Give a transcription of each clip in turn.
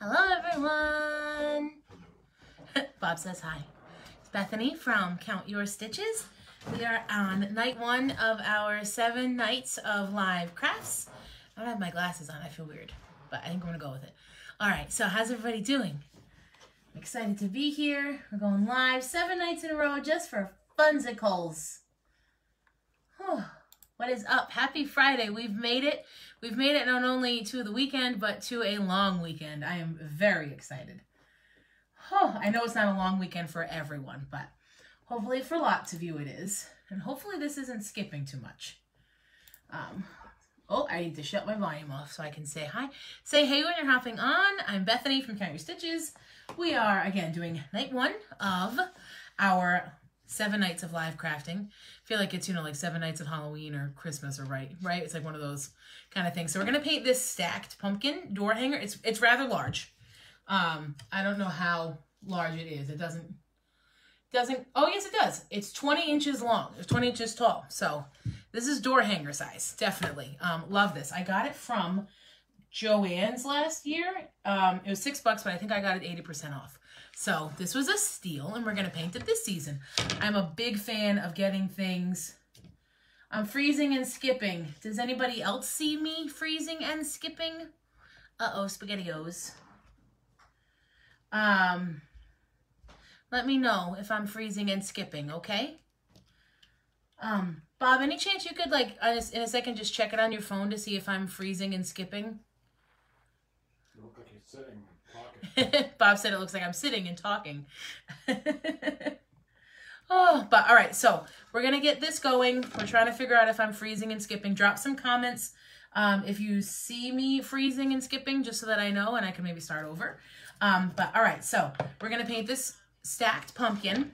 Hello, everyone. Bob says hi. It's Bethany from Count Your Stitches. We are on night one of our seven nights of live crafts. I don't have my glasses on. I feel weird, but I think I'm going to go with it. All right, so how's everybody doing? I'm excited to be here. We're going live seven nights in a row just for funsicles. Whew. What is up? Happy Friday. We've made it. We've made it not only to the weekend, but to a long weekend. I am very excited. Oh, I know it's not a long weekend for everyone, but hopefully for lots of you it is. And hopefully this isn't skipping too much. Um, oh, I need to shut my volume off so I can say hi. Say hey when you're hopping on. I'm Bethany from Your Stitches. We are, again, doing night one of our seven nights of live crafting. I feel like it's, you know, like seven nights of Halloween or Christmas or right, right? It's like one of those kind of things. So we're going to paint this stacked pumpkin door hanger. It's, it's rather large. Um, I don't know how large it is. It doesn't, doesn't, oh yes it does. It's 20 inches long. It's 20 inches tall. So this is door hanger size, definitely. Um, love this. I got it from Joann's last year. Um, it was six bucks, but I think I got it 80% off. So this was a steal and we're going to paint it this season. I'm a big fan of getting things. I'm freezing and skipping. Does anybody else see me freezing and skipping? Uh-oh, SpaghettiOs. Um, let me know if I'm freezing and skipping, okay? Um, Bob, any chance you could, like, in a second, just check it on your phone to see if I'm freezing and skipping? You look like you're sitting. Bob said it looks like I'm sitting and talking. oh, but all right, so we're going to get this going. We're trying to figure out if I'm freezing and skipping. Drop some comments um, if you see me freezing and skipping, just so that I know and I can maybe start over. Um, but all right, so we're going to paint this stacked pumpkin.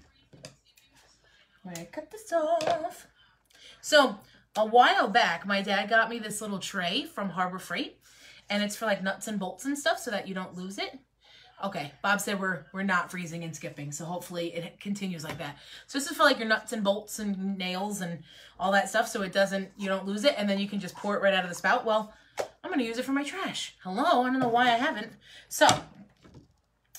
I cut this off. So a while back, my dad got me this little tray from Harbor Freight and it's for like nuts and bolts and stuff so that you don't lose it. Okay, Bob said we're we're not freezing and skipping, so hopefully it continues like that. So this is for like your nuts and bolts and nails and all that stuff, so it doesn't you don't lose it, and then you can just pour it right out of the spout. Well, I'm gonna use it for my trash. Hello, I don't know why I haven't. So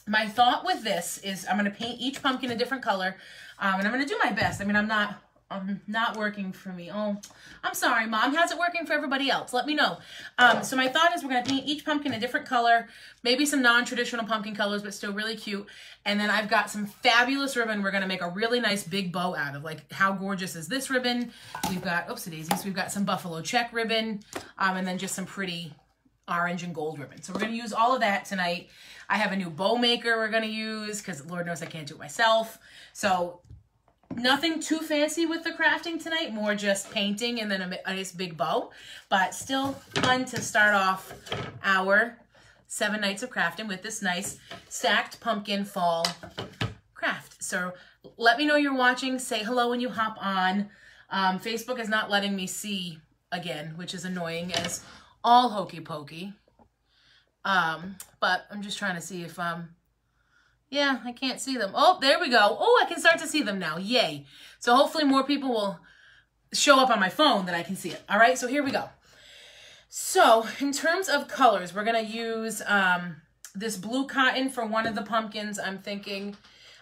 my thought with this is I'm gonna paint each pumpkin a different color, um, and I'm gonna do my best. I mean, I'm not um, not working for me. Oh, I'm sorry, Mom. How's it working for everybody else? Let me know. Um, so my thought is we're going to paint each pumpkin a different color, maybe some non-traditional pumpkin colors, but still really cute. And then I've got some fabulous ribbon we're going to make a really nice big bow out of. Like, how gorgeous is this ribbon? We've got, oopsie daisies, we've got some buffalo check ribbon, um, and then just some pretty orange and gold ribbon. So we're going to use all of that tonight. I have a new bow maker we're going to use because Lord knows I can't do it myself. So nothing too fancy with the crafting tonight, more just painting and then a, a nice big bow, but still fun to start off our seven nights of crafting with this nice stacked pumpkin fall craft. So let me know you're watching. Say hello when you hop on. Um, Facebook is not letting me see again, which is annoying as all hokey pokey. Um, but I'm just trying to see if um yeah, I can't see them. Oh, there we go. Oh, I can start to see them now. Yay. So hopefully more people will show up on my phone that I can see it. All right, so here we go. So in terms of colors, we're going to use um, this blue cotton for one of the pumpkins. I'm thinking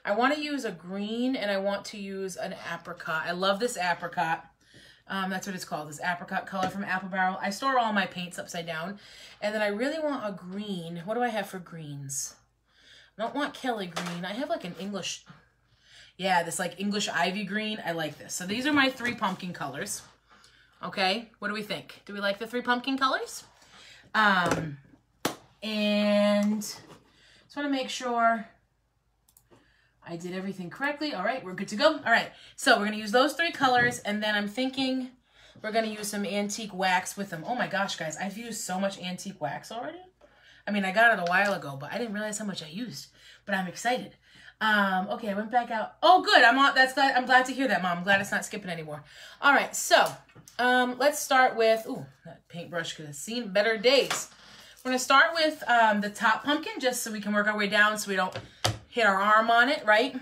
I want to use a green and I want to use an apricot. I love this apricot. Um, that's what it's called, this apricot color from Apple Barrel. I store all my paints upside down. And then I really want a green. What do I have for greens? I don't want Kelly green. I have like an English, yeah, this like English ivy green. I like this. So these are my three pumpkin colors. Okay, what do we think? Do we like the three pumpkin colors? Um, and just want to make sure I did everything correctly. All right, we're good to go. All right, so we're going to use those three colors, and then I'm thinking we're going to use some antique wax with them. Oh my gosh, guys, I've used so much antique wax already. I mean, I got it a while ago, but I didn't realize how much I used. But I'm excited. Um, okay, I went back out. Oh, good. I'm on, that's glad. I'm glad to hear that, Mom. I'm glad it's not skipping anymore. All right, so um, let's start with. Ooh, that paintbrush could have seen better days. We're gonna start with um, the top pumpkin, just so we can work our way down, so we don't hit our arm on it, right?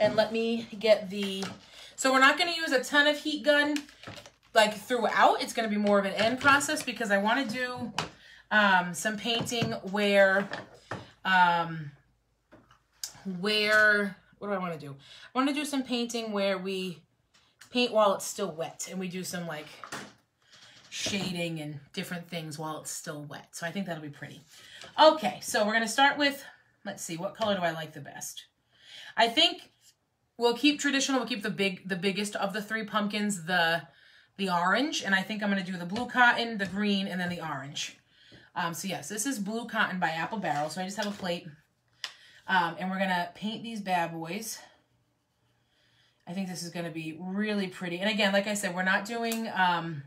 And let me get the. So we're not gonna use a ton of heat gun like throughout. It's gonna be more of an end process because I want to do um, some painting where, um, where, what do I want to do? I want to do some painting where we paint while it's still wet and we do some like shading and different things while it's still wet. So I think that'll be pretty. Okay, so we're going to start with, let's see, what color do I like the best? I think we'll keep traditional. We'll keep the big, the biggest of the three pumpkins, the the orange, and I think I'm going to do the blue cotton, the green, and then the orange. Um, so yes, this is blue cotton by Apple Barrel. So I just have a plate, um, and we're going to paint these bad boys. I think this is going to be really pretty. And again, like I said, we're not doing um,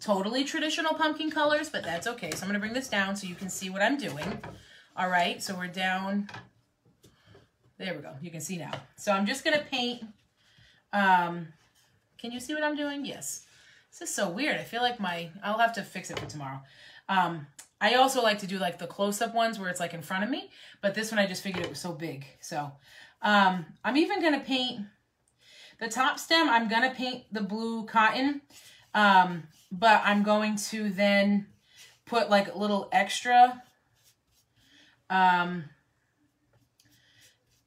totally traditional pumpkin colors, but that's okay. So I'm going to bring this down so you can see what I'm doing. All right, so we're down there we go. You can see now. So I'm just going to paint. Um, can you see what I'm doing? Yes. This is so weird. I feel like my, I'll have to fix it for tomorrow. Um, I also like to do like the close-up ones where it's like in front of me, but this one I just figured it was so big. So um, I'm even going to paint the top stem. I'm going to paint the blue cotton, um, but I'm going to then put like a little extra um,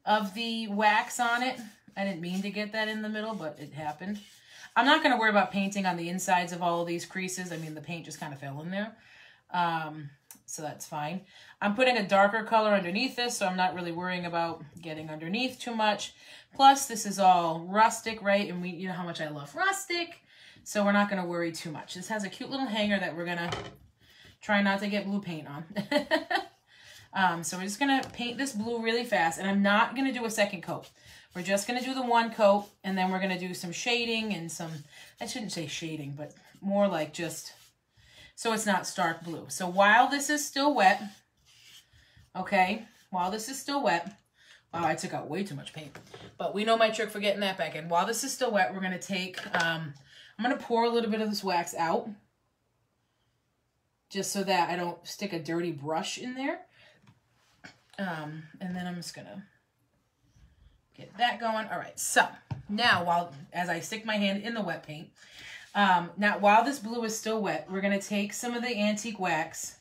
of the wax on it. I didn't mean to get that in the middle, but it happened. I'm not going to worry about painting on the insides of all of these creases. I mean, the paint just kind of fell in there. Um, so that's fine. I'm putting a darker color underneath this, so I'm not really worrying about getting underneath too much. Plus, this is all rustic, right? And we, you know how much I love rustic. So we're not going to worry too much. This has a cute little hanger that we're going to try not to get blue paint on. Um, so we're just going to paint this blue really fast, and I'm not going to do a second coat. We're just going to do the one coat, and then we're going to do some shading and some, I shouldn't say shading, but more like just, so it's not stark blue. So while this is still wet, okay, while this is still wet, wow, I took out way too much paint, but we know my trick for getting that back in. While this is still wet, we're going to take, um, I'm going to pour a little bit of this wax out, just so that I don't stick a dirty brush in there. Um, and then I'm just gonna get that going. All right, so now while, as I stick my hand in the wet paint, um, now while this blue is still wet, we're gonna take some of the antique wax.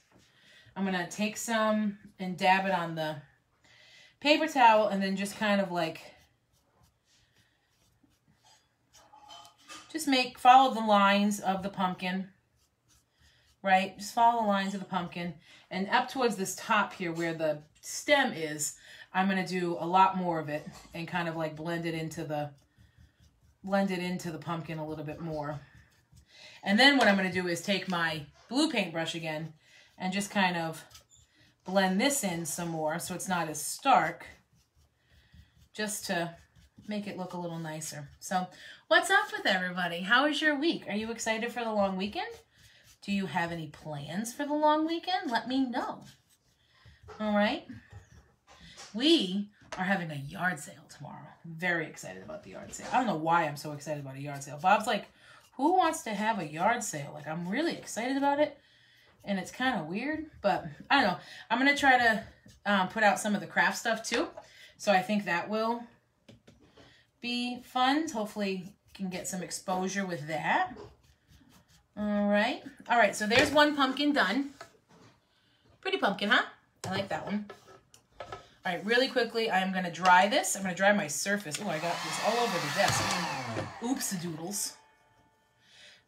I'm gonna take some and dab it on the paper towel and then just kind of like, just make, follow the lines of the pumpkin, right? Just follow the lines of the pumpkin and up towards this top here where the stem is, I'm going to do a lot more of it and kind of like blend it into the blend it into the pumpkin a little bit more. And then what I'm going to do is take my blue paintbrush again and just kind of blend this in some more so it's not as stark just to make it look a little nicer. So what's up with everybody? How is your week? Are you excited for the long weekend? Do you have any plans for the long weekend? Let me know. All right. We are having a yard sale tomorrow. very excited about the yard sale. I don't know why I'm so excited about a yard sale. Bob's like, who wants to have a yard sale? Like, I'm really excited about it. And it's kind of weird, but I don't know. I'm going to try to um, put out some of the craft stuff too. So I think that will be fun. Hopefully can get some exposure with that. All right. All right, so there's one pumpkin done. Pretty pumpkin, huh? I like that one. All right, really quickly, I'm going to dry this. I'm going to dry my surface. Oh, I got this all over the desk. Oops, doodles.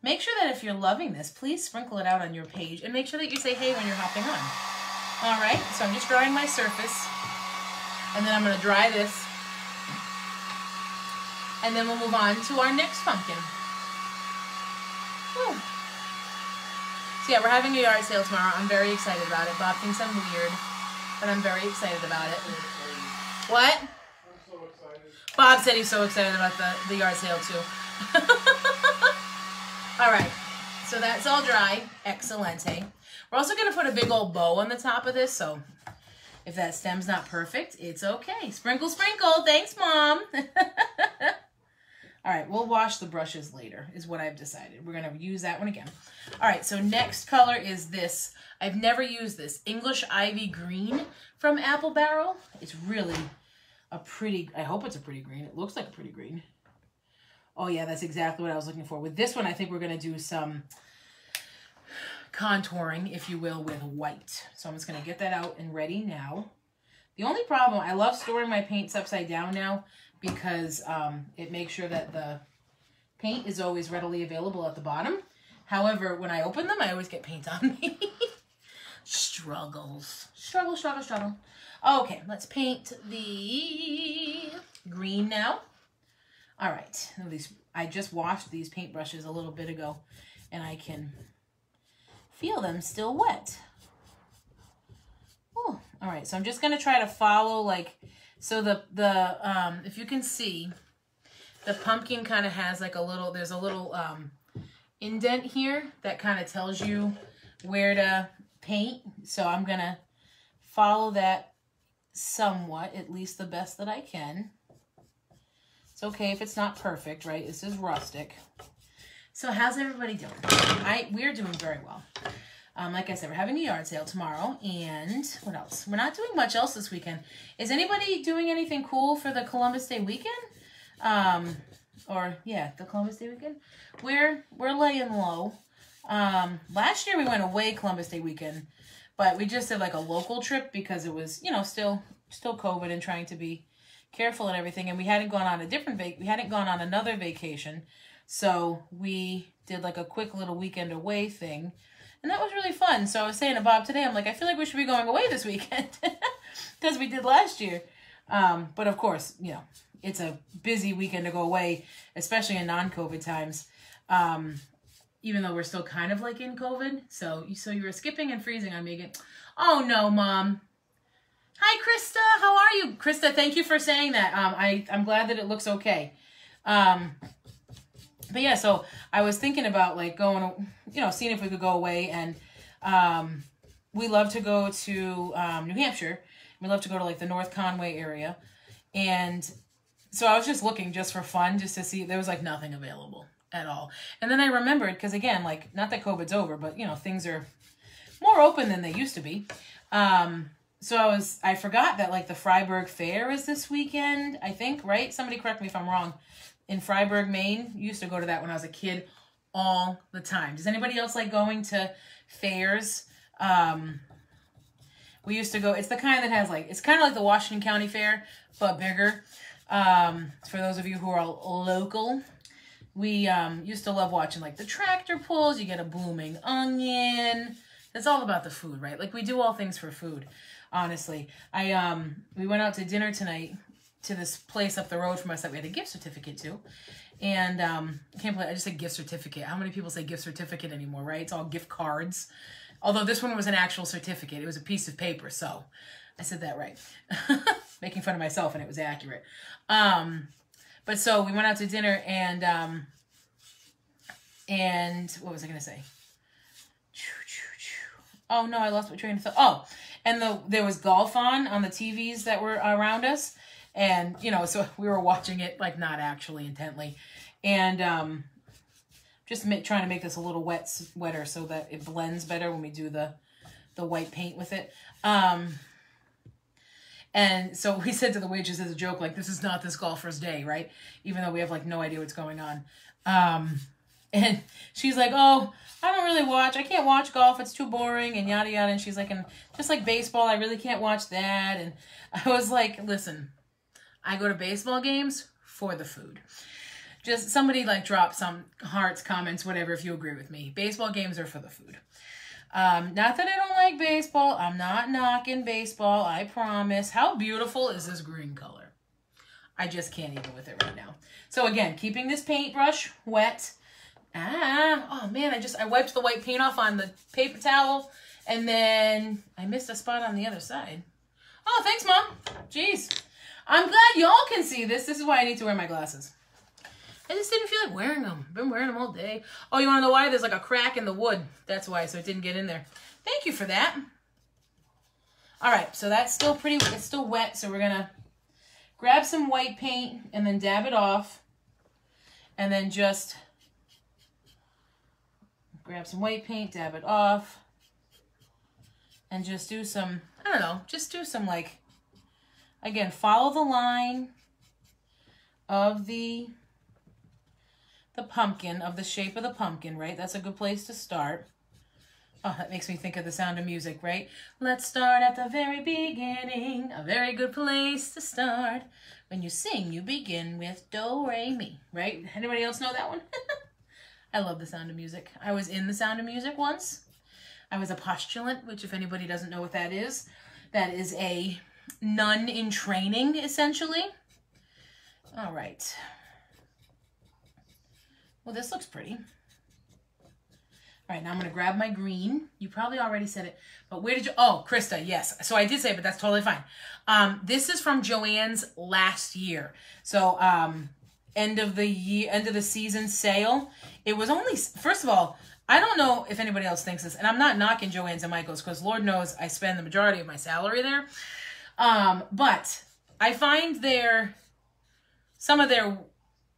Make sure that if you're loving this, please sprinkle it out on your page and make sure that you say hey when you're hopping on. All right, so I'm just drying my surface. And then I'm going to dry this. And then we'll move on to our next pumpkin. Woo. So yeah, we're having a yard sale tomorrow. I'm very excited about it. Bob thinks I'm weird, but I'm very excited about it. What? I'm so excited. Bob said he's so excited about the, the yard sale too. all right, so that's all dry. Excellente. We're also going to put a big old bow on the top of this, so if that stem's not perfect, it's okay. Sprinkle, sprinkle. Thanks, Mom. All right, we'll wash the brushes later, is what I've decided. We're going to use that one again. All right, so next color is this. I've never used this. English Ivy Green from Apple Barrel. It's really a pretty, I hope it's a pretty green. It looks like a pretty green. Oh yeah, that's exactly what I was looking for. With this one, I think we're going to do some contouring, if you will, with white. So I'm just going to get that out and ready now. The only problem, I love storing my paints upside down now because um, it makes sure that the paint is always readily available at the bottom. However, when I open them, I always get paint on me. Struggles. Struggle, struggle, struggle. Okay, let's paint the green now. All right, these I just washed these paintbrushes a little bit ago, and I can feel them still wet. Oh, all right, so I'm just gonna try to follow like, so the, the um, if you can see, the pumpkin kind of has like a little, there's a little um, indent here that kind of tells you where to paint. So I'm gonna follow that somewhat, at least the best that I can. It's okay if it's not perfect, right? This is rustic. So how's everybody doing? I We're doing very well. Um, like I said, we're having a yard sale tomorrow. And what else? We're not doing much else this weekend. Is anybody doing anything cool for the Columbus Day weekend? Um, or, yeah, the Columbus Day weekend? We're, we're laying low. Um, last year we went away Columbus Day weekend. But we just did like a local trip because it was, you know, still still COVID and trying to be careful and everything. And we hadn't gone on a different vac we hadn't gone on another vacation. So we did like a quick little weekend away thing. And that was really fun. So I was saying to Bob today, I'm like, I feel like we should be going away this weekend. Because we did last year. Um, but of course, you know, it's a busy weekend to go away, especially in non-COVID times. Um, even though we're still kind of like in COVID. So, so you were skipping and freezing on Megan. Oh no, mom. Hi, Krista. How are you, Krista? Thank you for saying that. Um, I I'm glad that it looks okay. Um, but yeah, so I was thinking about like going, you know, seeing if we could go away, and um, we love to go to um, New Hampshire. We love to go to like the North Conway area, and so I was just looking just for fun, just to see. There was like nothing available at all. And then I remembered because again, like not that COVID's over, but you know things are more open than they used to be. Um, so I was I forgot that like the Fryeburg Fair is this weekend. I think right. Somebody correct me if I'm wrong. In Fryeburg, Maine, used to go to that when I was a kid all the time. Does anybody else like going to fairs? Um, we used to go. It's the kind that has like it's kind of like the Washington County Fair, but bigger. Um, for those of you who are local, we um, used to love watching like the tractor pulls. You get a blooming onion. It's all about the food, right? Like we do all things for food. Honestly, I um we went out to dinner tonight to this place up the road from us that we had a gift certificate to, and um can't believe I just said gift certificate. How many people say gift certificate anymore, right? It's all gift cards. Although this one was an actual certificate, it was a piece of paper, so I said that right. Making fun of myself, and it was accurate. Um, but so we went out to dinner and um and what was I gonna say? Oh no, I lost my train of thought. Oh, and the there was golf on on the TVs that were around us, and you know, so we were watching it like not actually intently, and um, just make, trying to make this a little wet wetter so that it blends better when we do the the white paint with it. Um, and so we said to the waitress as a joke, like, this is not this golfer's day, right? Even though we have like no idea what's going on. Um, and she's like, oh, I don't really watch. I can't watch golf. It's too boring and yada yada. And she's like, and just like baseball, I really can't watch that. And I was like, listen, I go to baseball games for the food. Just somebody like drop some hearts, comments, whatever, if you agree with me. Baseball games are for the food. Um, not that I don't like baseball. I'm not knocking baseball. I promise. How beautiful is this green color? I just can't even with it right now. So again, keeping this paintbrush wet. Ah, oh man, I just, I wiped the white paint off on the paper towel and then I missed a spot on the other side. Oh, thanks, Mom. Jeez. I'm glad y'all can see this. This is why I need to wear my glasses. I just didn't feel like wearing them. I've Been wearing them all day. Oh, you want to know why? There's like a crack in the wood. That's why, so it didn't get in there. Thank you for that. All right, so that's still pretty, it's still wet, so we're going to grab some white paint and then dab it off. And then just grab some white paint, dab it off. And just do some, I don't know, just do some like, again, follow the line of the the pumpkin, of the shape of the pumpkin, right? That's a good place to start. Oh, that makes me think of the sound of music, right? Let's start at the very beginning. A very good place to start. When you sing, you begin with do, re, mi, right? Anybody else know that one? I love the sound of music. I was in the sound of music once. I was a postulant, which if anybody doesn't know what that is, that is a nun in training, essentially. All right. Well, this looks pretty. All right, now I'm going to grab my green. You probably already said it, but where did you, oh, Krista, yes. So I did say it, but that's totally fine. Um, this is from Joann's last year. So, um, end of the year, end of the season sale. It was only, first of all, I don't know if anybody else thinks this, and I'm not knocking Joann's and Michael's because Lord knows I spend the majority of my salary there. Um, but I find their, some of their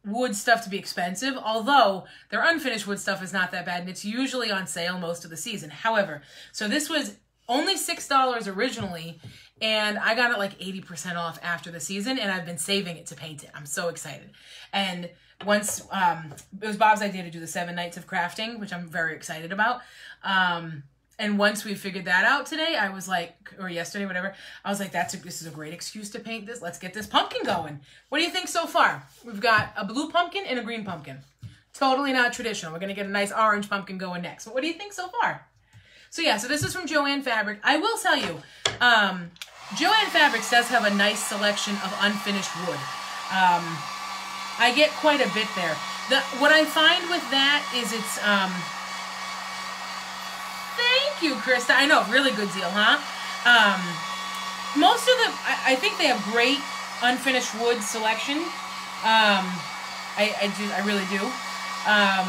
wood stuff to be expensive, although their unfinished wood stuff is not that bad and it's usually on sale most of the season. However, so this was only $6 originally and I got it like 80% off after the season and I've been saving it to paint it. I'm so excited. And once um it was Bob's idea to do the 7 nights of crafting, which I'm very excited about. Um and once we figured that out today, I was like, or yesterday, whatever, I was like, that's a, this is a great excuse to paint this. Let's get this pumpkin going. What do you think so far? We've got a blue pumpkin and a green pumpkin. Totally not traditional. We're going to get a nice orange pumpkin going next. But what do you think so far? So yeah, so this is from Joann Fabric. I will tell you, um, Joann Fabrics does have a nice selection of unfinished wood. Um, I get quite a bit there. The, what I find with that is it's, um, Thank you, Krista. I know, really good deal, huh? Um, most of the, I, I think they have great unfinished wood selection. Um, I, I do, I really do. Um,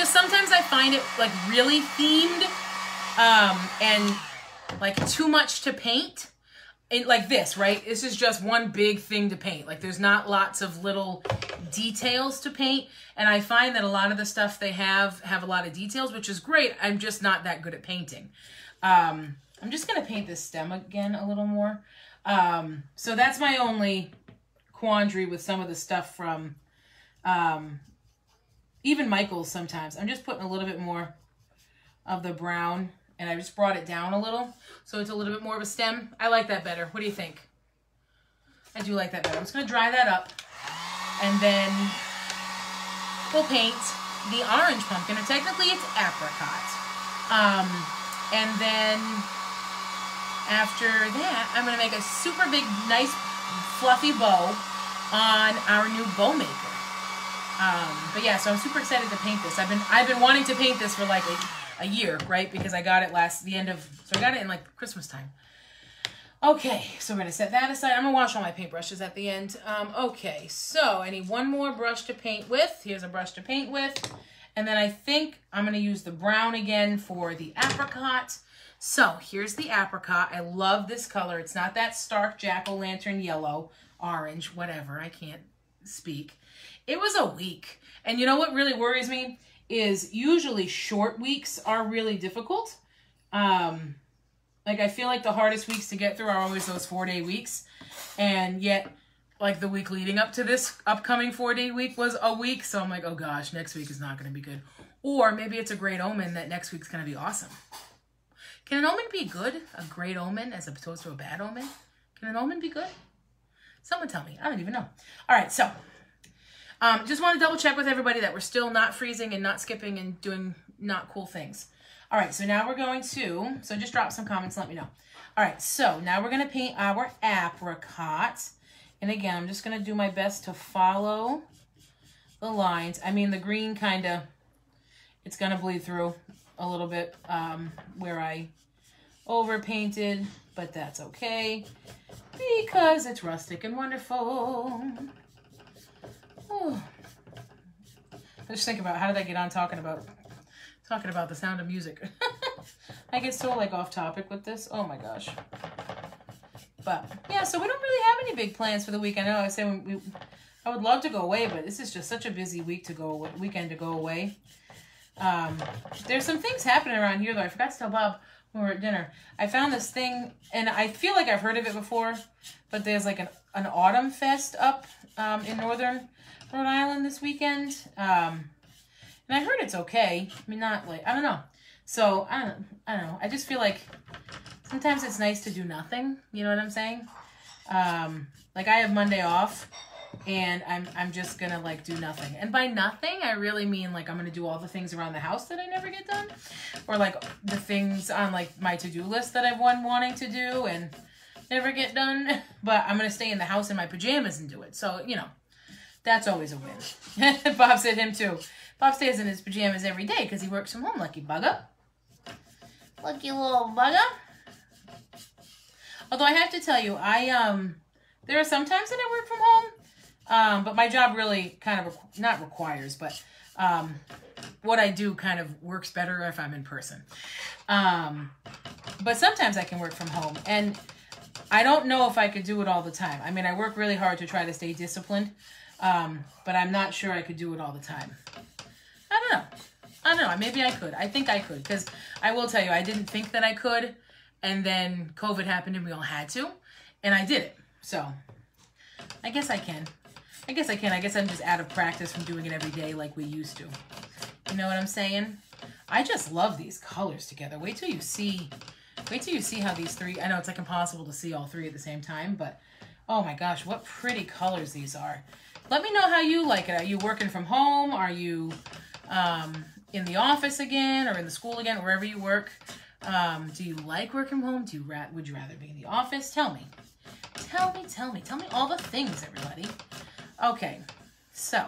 just sometimes I find it like really themed, um, and like too much to paint. It, like this, right? This is just one big thing to paint. Like there's not lots of little details to paint. And I find that a lot of the stuff they have have a lot of details, which is great. I'm just not that good at painting. Um, I'm just going to paint this stem again a little more. Um, so that's my only quandary with some of the stuff from um, even Michael's sometimes. I'm just putting a little bit more of the brown and I just brought it down a little so it's a little bit more of a stem. I like that better. What do you think? I do like that better. I'm just going to dry that up and then we'll paint the orange pumpkin, or technically it's apricot. Um, and then after that, I'm going to make a super big, nice, fluffy bow on our new bow maker. Um, but yeah, so I'm super excited to paint this. I've been I've been wanting to paint this for like a a year, right? Because I got it last, the end of, so I got it in like Christmas time. Okay, so we're going to set that aside. I'm to wash all my paintbrushes at the end. Um, okay, so I need one more brush to paint with. Here's a brush to paint with. And then I think I'm to use the brown again for the apricot. So here's the apricot. I love this color. It's not that stark jack-o'-lantern yellow, orange, whatever. I can't speak. It was a week. And you know what really worries me? is usually short weeks are really difficult. Um, like I feel like the hardest weeks to get through are always those four day weeks. And yet like the week leading up to this upcoming four day week was a week. So I'm like, oh gosh, next week is not going to be good. Or maybe it's a great omen that next week's going to be awesome. Can an omen be good? A great omen as opposed to a bad omen? Can an omen be good? Someone tell me. I don't even know. All right, so um, just want to double check with everybody that we're still not freezing and not skipping and doing not cool things. All right, so now we're going to, so just drop some comments, let me know. All right, so now we're going to paint our apricot. And again, I'm just going to do my best to follow the lines. I mean, the green kind of, it's going to bleed through a little bit um, where I overpainted, but that's okay because it's rustic and wonderful. Oh. I just think about how did I get on talking about talking about the sound of music. I get so like off topic with this. Oh my gosh. But yeah, so we don't really have any big plans for the week. I know I said we, I would love to go away, but this is just such a busy week to go weekend to go away. Um, there's some things happening around here though. I forgot to tell Bob when we were at dinner. I found this thing, and I feel like I've heard of it before, but there's like an, an autumn fest up um, in northern Rhode Island this weekend. Um, and I heard it's okay. I mean, not like, I don't know. So, I don't, I don't know. I just feel like sometimes it's nice to do nothing. You know what I'm saying? Um, like I have Monday off and I'm I'm just gonna like do nothing. And by nothing, I really mean like I'm gonna do all the things around the house that I never get done, or like the things on like my to do list that I've been wanting to do and never get done. But I'm gonna stay in the house in my pajamas and do it. So you know, that's always a win. Bob said him too. Bob stays in his pajamas every day because he works from home. Lucky bugger. Lucky little bugger. Although I have to tell you, I um, there are some times that I work from home um, but my job really kind of not requires, but um, what I do kind of works better if I'm in person. Um, but sometimes I can work from home, and I don't know if I could do it all the time. I mean, I work really hard to try to stay disciplined, um, but I'm not sure I could do it all the time. I don't know. I don't know. Maybe I could. I think I could because I will tell you, I didn't think that I could, and then COVID happened and we all had to, and I did it. So I guess I can. I guess I can. I guess I'm just out of practice from doing it every day like we used to. You know what I'm saying? I just love these colors together. Wait till you see, wait till you see how these three, I know it's like impossible to see all three at the same time, but oh my gosh, what pretty colors these are. Let me know how you like it. Are you working from home? Are you um, in the office again or in the school again, wherever you work? Um, do you like working from home? Do you ra would you rather be in the office? Tell me. Tell me, tell me. Tell me all the things, everybody. Okay, so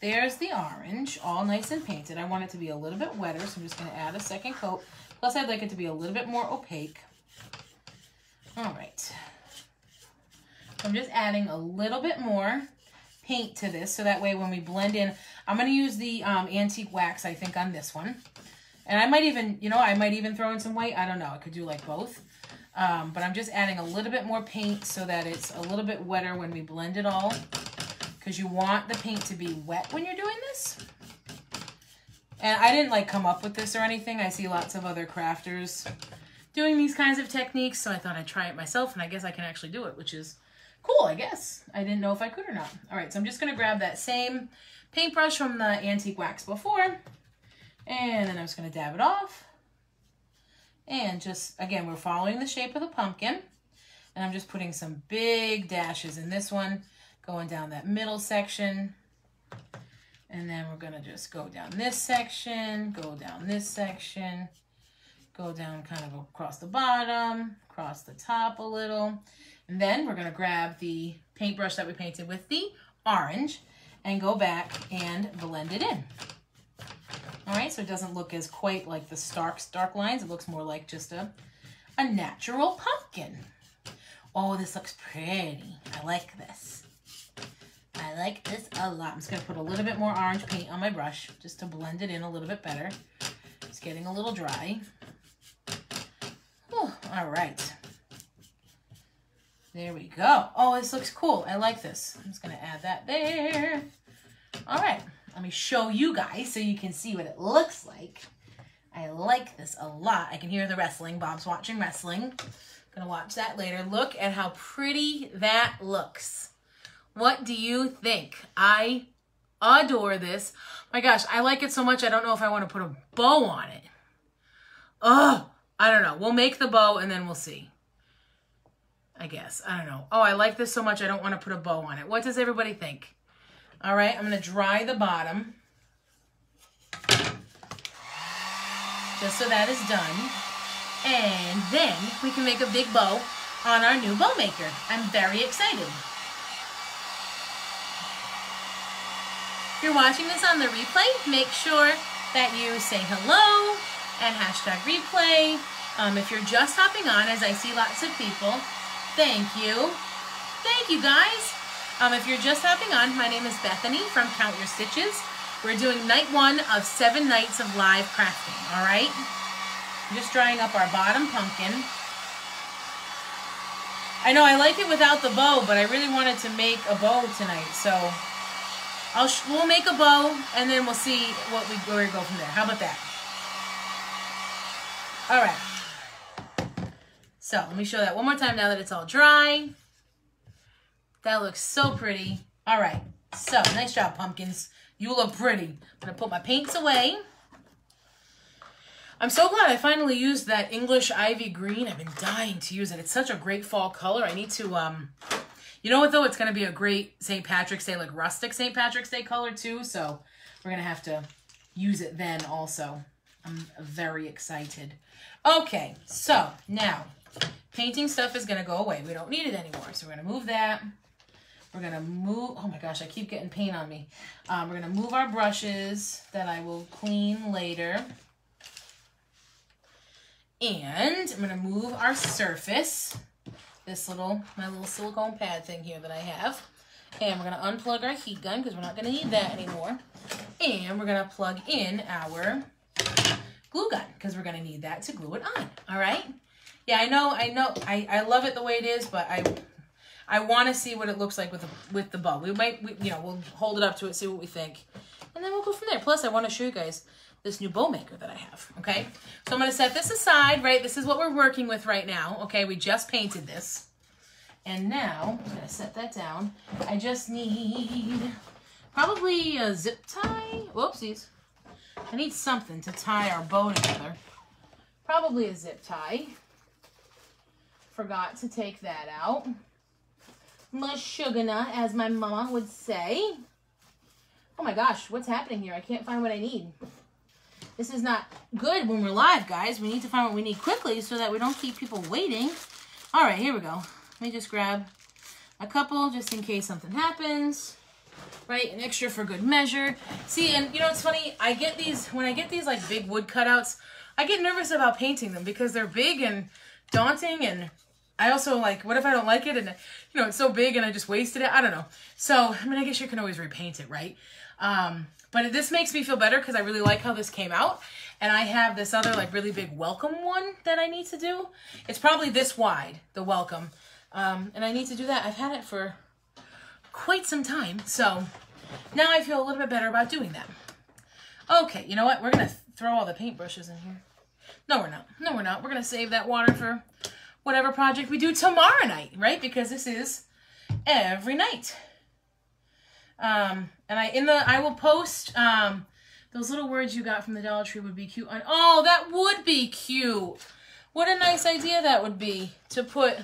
there's the orange, all nice and painted. I want it to be a little bit wetter, so I'm just going to add a second coat. Plus, I'd like it to be a little bit more opaque. All right. I'm just adding a little bit more paint to this, so that way when we blend in, I'm going to use the um, antique wax, I think, on this one. And I might even, you know, I might even throw in some white. I don't know. I could do like both. Um, but I'm just adding a little bit more paint so that it's a little bit wetter when we blend it all. Because you want the paint to be wet when you're doing this. And I didn't like come up with this or anything. I see lots of other crafters doing these kinds of techniques. So I thought I'd try it myself and I guess I can actually do it, which is cool, I guess. I didn't know if I could or not. All right, so I'm just going to grab that same paintbrush from the antique wax before. And then I'm just going to dab it off. And just, again, we're following the shape of the pumpkin. And I'm just putting some big dashes in this one, going down that middle section. And then we're going to just go down this section, go down this section, go down kind of across the bottom, across the top a little. And then we're to grab the paintbrush that we painted with the orange and go back and blend it in. All right, so it doesn't look as quite like the stark, dark lines. It looks more like just a, a natural pumpkin. Oh, this looks pretty. I like this. I like this a lot. I'm just to put a little bit more orange paint on my brush just to blend it in a little bit better. It's getting a little dry. All right. There we go. Oh, this looks cool. I like this. I'm just going to add that there. All right. Let me show you guys so you can see what it looks like. I like this a lot. I can hear the wrestling. Bob's watching wrestling. Gonna watch that later. Look at how pretty that looks. What do you think? I adore this. My gosh, I like it so much I don't know if I want to put a bow on it. Oh, I don't know. We'll make the bow and then we'll see. I guess. I don't know. Oh, I like this so much I don't want to put a bow on it. What does everybody think? All right, I'm going to dry the bottom. Just so that is done. And then we can make a big bow on our new bow maker. I'm very excited. If you're watching this on the replay, make sure that you say hello and hashtag replay. Um, if you're just hopping on, as I see lots of people, thank you. Thank you, guys. Um, if you're just hopping on, my name is Bethany from Count Your Stitches. We're doing night one of seven nights of live crafting, all right? Just drying up our bottom pumpkin. I know I like it without the bow, but I really wanted to make a bow tonight, so I'll we'll make a bow and then we'll see what we where we go from there. How about that? All right. So let me show that one more time now that it's all dry. That looks so pretty. All right. So, nice job, pumpkins. You look pretty. I'm gonna put my paints away. I'm so glad I finally used that English Ivy Green. I've been dying to use it. It's such a great fall color. I need to, um, you know what though? It's going to be a great St. Patrick's Day, like rustic St. Patrick's Day color too. So we're going to have to use it then also. I'm very excited. Okay, so now painting stuff is going to go away. We don't need it anymore. So we're going to move that. We're going to move, oh my gosh, I keep getting paint on me. Um, we're going to move our brushes that I will clean later. And I'm gonna move our surface, this little, my little silicone pad thing here that I have. And we're gonna unplug our heat gun because we're not gonna need that anymore. And we're gonna plug in our glue gun because we're gonna need that to glue it on, all right? Yeah, I know, I know, I, I love it the way it is, but I I want to see what it looks like with the, with the bow. We might, we, you know, we'll hold it up to it, see what we think. And then we'll go from there. Plus, I want to show you guys this new bow maker that I have, okay? So I'm going to set this aside, right? This is what we're working with right now, okay? We just painted this. And now, I'm going to set that down. I just need probably a zip tie. Whoopsies. I need something to tie our bow together. Probably a zip tie. Forgot to take that out. Mashugana, as my mama would say. Oh my gosh, what's happening here? I can't find what I need. This is not good when we're live, guys. We need to find what we need quickly so that we don't keep people waiting. All right, here we go. Let me just grab a couple just in case something happens. Right, an extra for good measure. See, and you know, it's funny. I get these, when I get these like big wood cutouts, I get nervous about painting them because they're big and daunting and I also like, what if I don't like it and, you know, it's so big and I just wasted it? I don't know. So, I mean, I guess you can always repaint it, right? Um, but this makes me feel better because I really like how this came out. And I have this other like really big welcome one that I need to do. It's probably this wide, the welcome. Um, and I need to do that. I've had it for quite some time. So now I feel a little bit better about doing that. Okay, you know what? We're going to throw all the paintbrushes in here. No, we're not. No, we're not. We're going to save that water for whatever project we do tomorrow night, right? Because this is every night. Um, and I in the I will post um those little words you got from the Dollar Tree would be cute. On, oh, that would be cute. What a nice idea that would be to put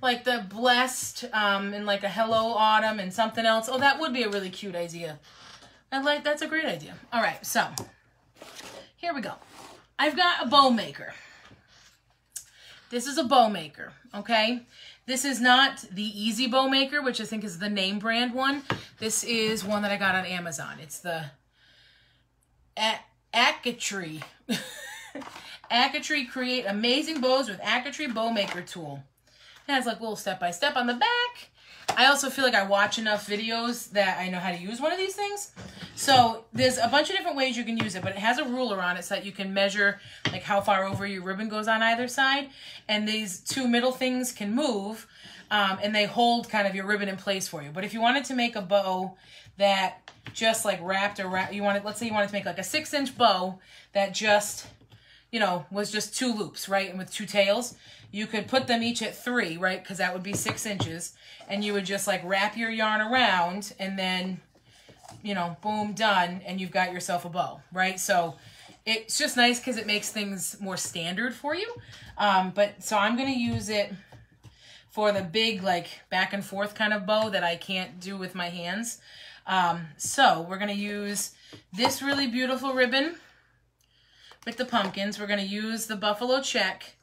like the blessed um and like a hello autumn and something else. Oh, that would be a really cute idea. I like that's a great idea. All right, so here we go. I've got a bow maker. This is a bow maker, okay? This is not the Easy Bow Maker, which I think is the name brand one. This is one that I got on Amazon. It's the Acatree. Acatree Create Amazing Bows with Acatree Bow Maker Tool. It has like a little step-by-step -step on the back. I also feel like I watch enough videos that I know how to use one of these things. So there's a bunch of different ways you can use it, but it has a ruler on it so that you can measure like how far over your ribbon goes on either side. And these two middle things can move um, and they hold kind of your ribbon in place for you. But if you wanted to make a bow that just like wrapped around, you wanted, let's say you wanted to make like a six inch bow that just, you know, was just two loops, right? And with two tails, you could put them each at three, right? Because that would be six inches and you would just like wrap your yarn around and then, you know, boom, done, and you've got yourself a bow, right? So it's just nice because it makes things more standard for you. Um, but so I'm going to use it for the big like back and forth kind of bow that I can't do with my hands. Um, so we're going to use this really beautiful ribbon with the pumpkins. We're going to use the buffalo check.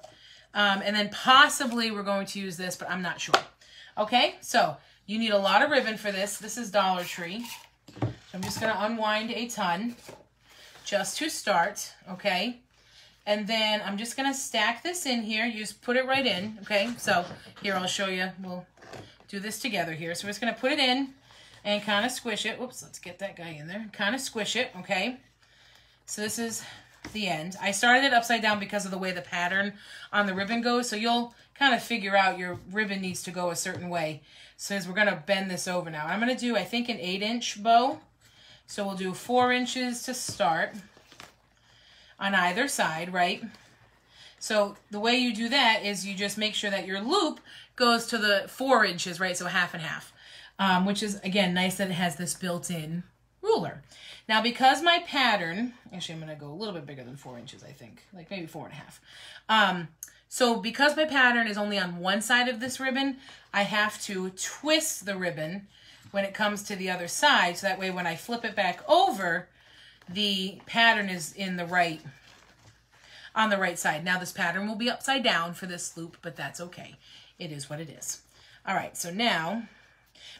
Um, and then possibly we're going to use this, but I'm not sure. Okay, so you need a lot of ribbon for this. This is Dollar Tree. So I'm just going to unwind a ton just to start, okay? And then I'm just going to stack this in here. You just put it right in, okay? So here, I'll show you. We'll do this together here. So we're just going to put it in and kind of squish it. Whoops, let's get that guy in there. Kind of squish it, okay? So this is the end. I started it upside down because of the way the pattern on the ribbon goes. So you'll kind of figure out your ribbon needs to go a certain way. So as we're going to bend this over now. I'm going to do, I think, an 8-inch bow. So we'll do 4 inches to start on either side, right? So the way you do that is you just make sure that your loop goes to the 4 inches, right? So half and half. Um, which is, again, nice that it has this built-in ruler. Now, because my pattern, actually, I'm going to go a little bit bigger than four inches, I think, like maybe four and a half. Um, so because my pattern is only on one side of this ribbon, I have to twist the ribbon when it comes to the other side. So that way when I flip it back over, the pattern is in the right, on the right side. Now this pattern will be upside down for this loop, but that's okay. It is what it is. All right, so now,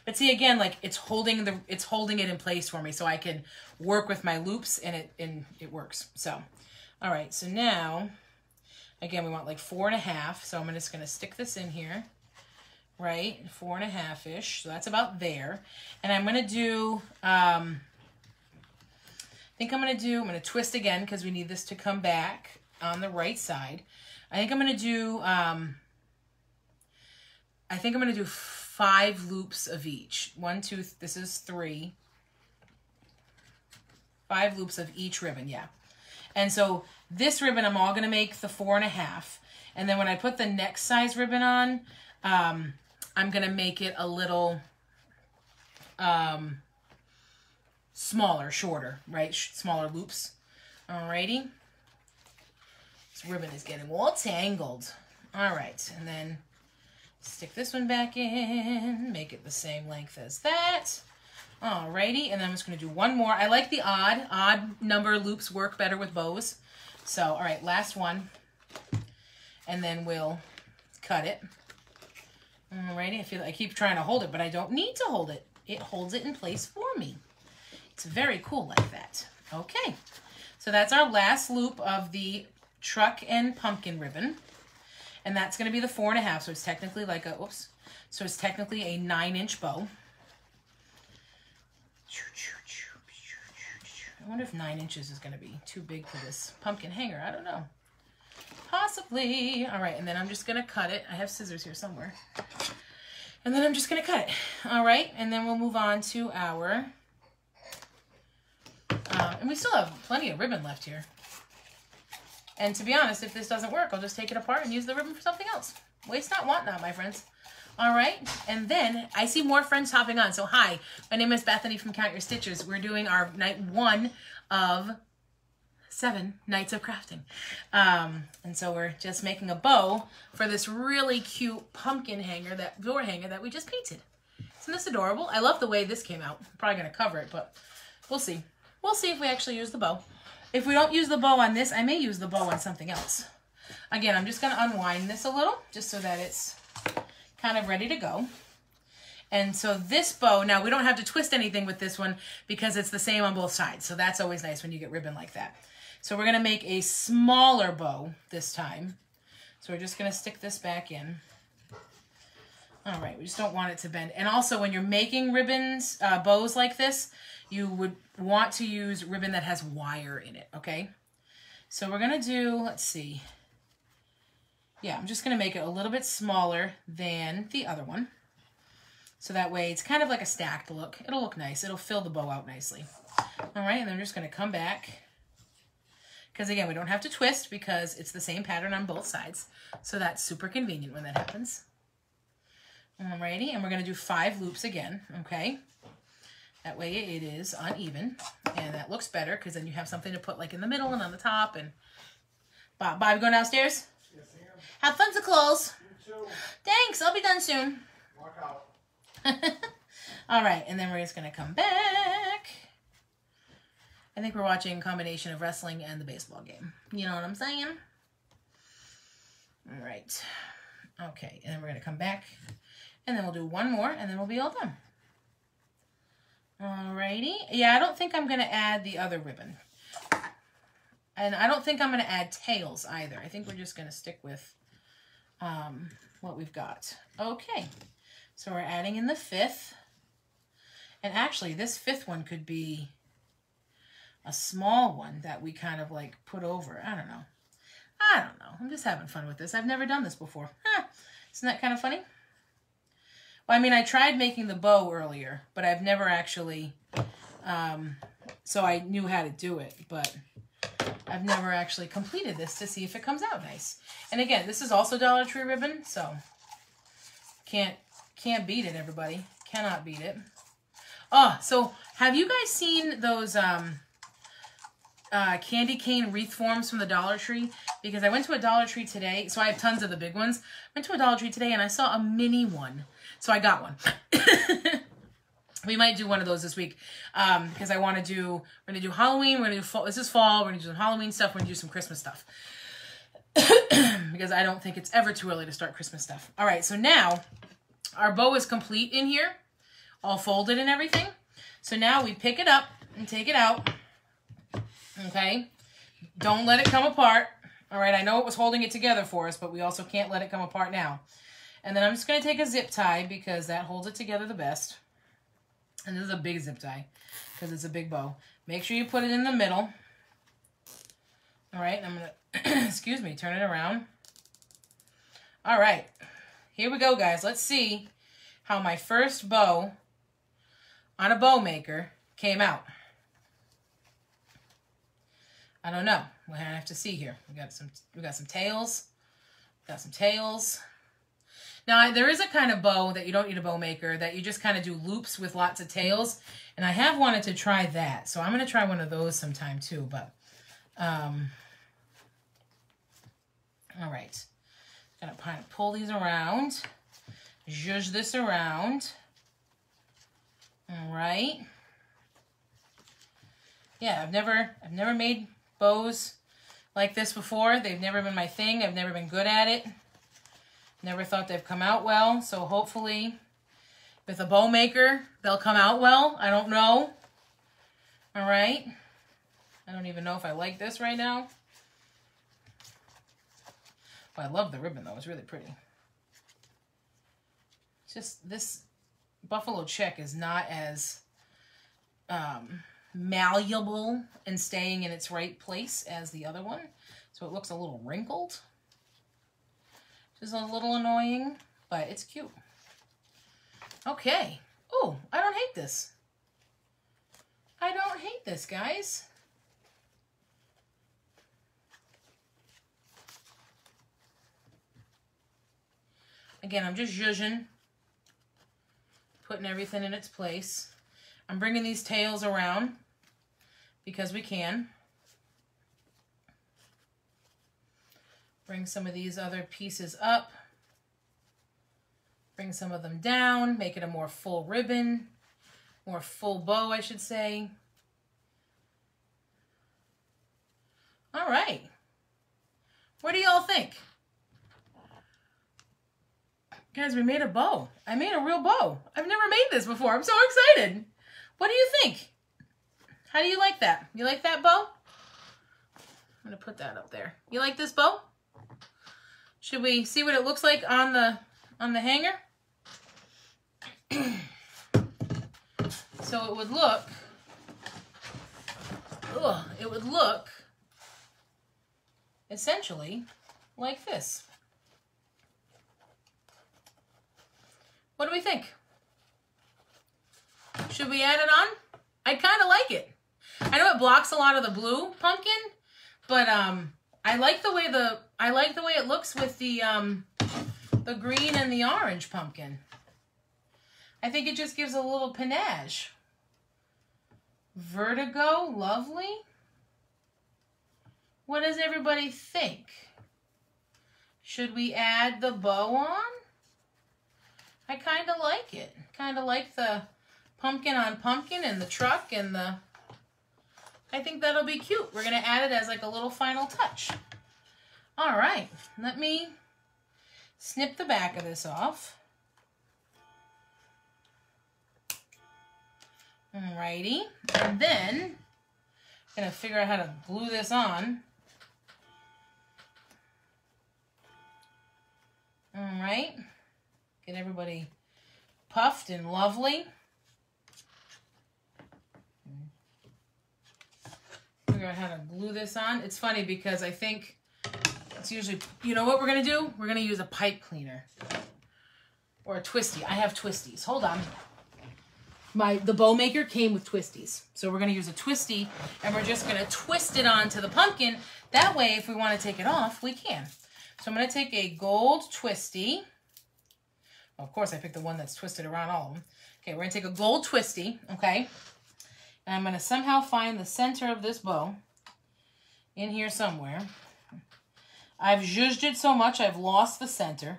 but see again, like it's holding the, it's holding it in place for me so I can work with my loops and it, and it works. So, all right, so now, again, we want like four and a half. So I'm just gonna stick this in here, right? Four and a half-ish, so that's about there. And I'm gonna do, um, I think I'm gonna do, I'm gonna twist again because we need this to come back on the right side. I think I'm gonna do, um, I think I'm going to do five loops of each. One, two, this is three. Five loops of each ribbon, yeah. And so this ribbon, I'm all to make the four and a half. And then when I put the next size ribbon on, um, I'm to make it a little um, smaller, shorter, right? Sh smaller loops. Alrighty. This ribbon is getting all tangled. All right, and then Stick this one back in, make it the same length as that. Alrighty, and then I'm just gonna do one more. I like the odd, odd number loops work better with bows. So, all right, last one. And then we'll cut it. Alrighty, I feel I keep trying to hold it, but I don't need to hold it. It holds it in place for me. It's very cool like that. Okay, so that's our last loop of the truck and pumpkin ribbon and that's going to be the four and a half. So it's technically like a, whoops. So it's technically a nine inch bow. I wonder if nine inches is going to be too big for this pumpkin hanger. I don't know. Possibly. All right, and then I'm just going to cut it. I have scissors here somewhere. And then I'm just going to cut it. All right, and then we'll move on to our... Uh, and we still have plenty of ribbon left here. And to be honest, if this doesn't work, I'll just take it apart and use the ribbon for something else. Waste not, want not, my friends. All right, and then I see more friends hopping on. So hi, my name is Bethany from Count Your Stitches. We're doing our night one of seven nights of crafting. Um, and so we're just making a bow for this really cute pumpkin hanger, that door hanger that we just painted. Isn't this adorable? I love the way this came out. I'm probably gonna cover it, but we'll see. We'll see if we actually use the bow. If we don't use the bow on this, I may use the bow on something else. Again, I'm just going to unwind this a little just so that it's kind of ready to go. And so this bow, now we don't have to twist anything with this one because it's the same on both sides. So that's always nice when you get ribbon like that. So we're going to make a smaller bow this time. So we're just going to stick this back in. All right, we just don't want it to bend. And also when you're making ribbons, uh, bows like this, you would want to use ribbon that has wire in it, okay? So we're to do, let's see. Yeah, I'm just to make it a little bit smaller than the other one. So that way it's kind of like a stacked look. It'll look nice. It'll fill the bow out nicely. All right, and then I'm just to come back. Because again, we don't have to twist because it's the same pattern on both sides. So that's super convenient when that happens. Alrighty, and we're to do five loops again, okay? That way it is uneven, and that looks better because then you have something to put like in the middle and on the top. And Bob, Bob, going downstairs? Yes, ma'am. Have fun to close. You too. Thanks, I'll be done soon. Walk out. All right, and then we're just going to come back. I think we're watching a combination of wrestling and the baseball game. You know what I'm saying? All right. Okay, and then we're going to come back, and then we'll do one more, and then we'll be all done. Alrighty. Yeah, I don't think I'm going to add the other ribbon. And I don't think I'm going to add tails either. I think we're just going to stick with um, what we've got. Okay. So we're adding in the fifth. And actually, this fifth one could be a small one that we kind of like put over. I don't know. I don't know. I'm just having fun with this. I've never done this before. Huh. Isn't that kind of funny? Well, I mean, I tried making the bow earlier, but I've never actually, um, so I knew how to do it, but I've never actually completed this to see if it comes out nice. And again, this is also Dollar Tree ribbon, so can't, can't beat it, everybody. Cannot beat it. Oh, so have you guys seen those um uh, candy cane wreath forms from the Dollar Tree because I went to a Dollar Tree today. So I have tons of the big ones. Went to a Dollar Tree today and I saw a mini one. So I got one. we might do one of those this week um, because I want to do, we're going to do Halloween. We're going to do fall. This is fall. We're going to do some Halloween stuff. We're going to do some Christmas stuff because I don't think it's ever too early to start Christmas stuff. All right. So now our bow is complete in here, all folded and everything. So now we pick it up and take it out. Okay? Don't let it come apart. All right, I know it was holding it together for us, but we also can't let it come apart now. And then I'm just going to take a zip tie because that holds it together the best. And this is a big zip tie because it's a big bow. Make sure you put it in the middle. All right, I'm going to, excuse me, turn it around. All right, here we go, guys. Let's see how my first bow on a bow maker came out. I don't know. We'll have to see here. We got some we got some tails. Got some tails. Now, there is a kind of bow that you don't need a bow maker that you just kind of do loops with lots of tails. And I have wanted to try that. So I'm going to try one of those sometime too. But, um, all right. Gonna kind of pull these around. Zhuzh this around. All right. Yeah, I've never, I've never made bows like this before. They've never been my thing. I've never been good at it. Never thought they've come out well. So hopefully with a bow maker, they'll come out well. I don't know. All right. I don't even know if I like this right now. But I love the ribbon though. It's really pretty. Just this buffalo check is not as um, malleable and staying in its right place as the other one. So it looks a little wrinkled. Which is a little annoying, but it's cute. Okay. Oh, I don't hate this. I don't hate this, guys. Again, I'm just zhuzhing, putting everything in its place. I'm bringing these tails around because we can. Bring some of these other pieces up. Bring some of them down, make it a more full ribbon, more full bow, I should say. All right. What do y'all think? Guys, we made a bow. I made a real bow. I've never made this before. I'm so excited. What do you think? How do you like that? You like that bow? I'm going to put that up there. You like this bow? Should we see what it looks like on the on the hanger? so it would look ugh, it would look essentially like this. What do we think? Should we add it on? I kind of like it. I know it blocks a lot of the blue pumpkin, but um, I like the way the I like the way it looks with the um, the green and the orange pumpkin. I think it just gives a little panache. Vertigo, lovely. What does everybody think? Should we add the bow on? I kind of like it. Kind of like the pumpkin on pumpkin and the truck and the... I think that'll be cute. We're going to add it as like a little final touch. All right, let me snip the back of this off. Alrighty, and then I'm gonna figure out how to glue this on. All right, get everybody puffed and lovely. Figure out how to glue this on. It's funny because I think it's usually, you know what we're gonna do? We're gonna use a pipe cleaner or a twisty. I have twisties. Hold on. My the bow maker came with twisties, so we're gonna use a twisty and we're just gonna twist it onto the pumpkin. That way, if we want to take it off, we can. So I'm gonna take a gold twisty. Of course, I picked the one that's twisted around all of them. Okay, we're gonna take a gold twisty, okay? And I'm gonna somehow find the center of this bow in here somewhere. I've zhuzhed it so much I've lost the center.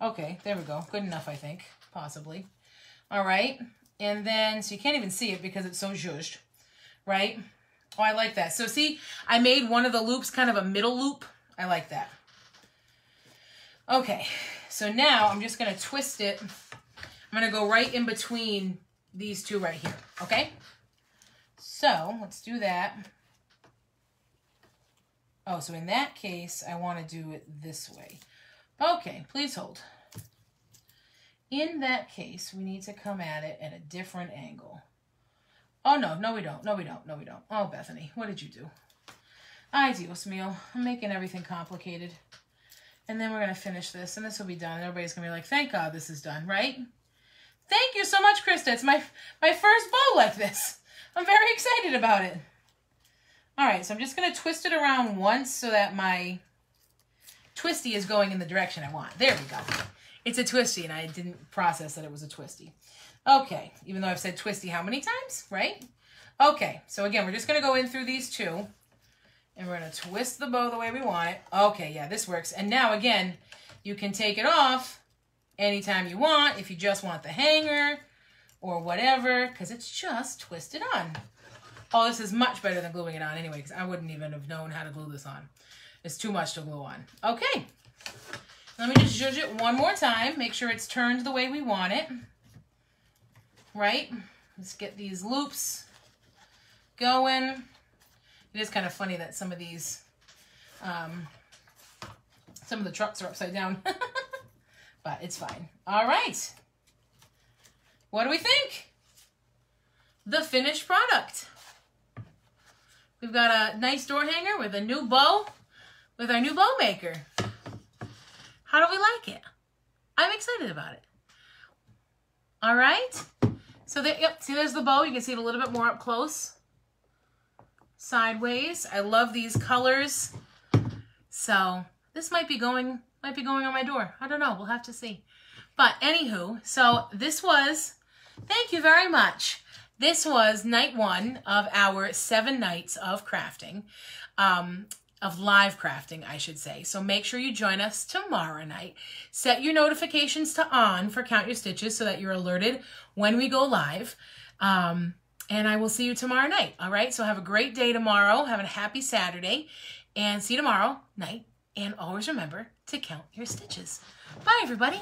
Okay, there we go. Good enough, I think, possibly. All right, and then, so you can't even see it because it's so zhuzhed, right? Oh, I like that. So see, I made one of the loops kind of a middle loop. I like that. Okay, so now I'm just gonna twist it. I'm gonna go right in between these two right here, okay? So let's do that. Oh, so in that case, I wanna do it this way. Okay, please hold. In that case, we need to come at it at a different angle. Oh, no, no, we don't. No, we don't. No, we don't. Oh, Bethany, what did you do? Ay, Dios mío. I'm making everything complicated. And then we're going to finish this, and this will be done. And everybody's going to be like, thank God this is done, right? Thank you so much, Krista. It's my, my first bow like this. I'm very excited about it. All right, so I'm just going to twist it around once so that my twisty is going in the direction I want. There we go. It's a twisty, and I didn't process that it was a twisty. Okay, even though I've said twisty how many times, right? Okay, so again, we're just going to go in through these two. And we're going to twist the bow the way we want it. Okay, yeah, this works. And now, again, you can take it off anytime you want if you just want the hanger or whatever because it's just twisted on. Oh, this is much better than gluing it on anyway because I wouldn't even have known how to glue this on. It's too much to glue on. Okay. Let me just judge it one more time. Make sure it's turned the way we want it. Right? Let's get these loops going. It is kind of funny that some of these, um, some of the trucks are upside down. but it's fine. All right. What do we think? The finished product. We've got a nice door hanger with a new bow, with our new bow maker. How do we like it? I'm excited about it. All right. So there, yep, see there's the bow. You can see it a little bit more up close. Sideways. I love these colors. So this might be going, might be going on my door. I don't know. We'll have to see. But anywho, so this was, thank you very much. This was night one of our seven nights of crafting. Um, of live crafting, I should say. So make sure you join us tomorrow night. Set your notifications to on for Count Your Stitches so that you're alerted when we go live. Um, and I will see you tomorrow night. All right. So have a great day tomorrow. Have a happy Saturday. And see you tomorrow night. And always remember to count your stitches. Bye, everybody.